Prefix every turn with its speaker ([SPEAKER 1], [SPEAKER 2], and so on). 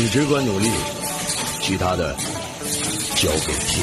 [SPEAKER 1] 你只管努力，其他的交给天。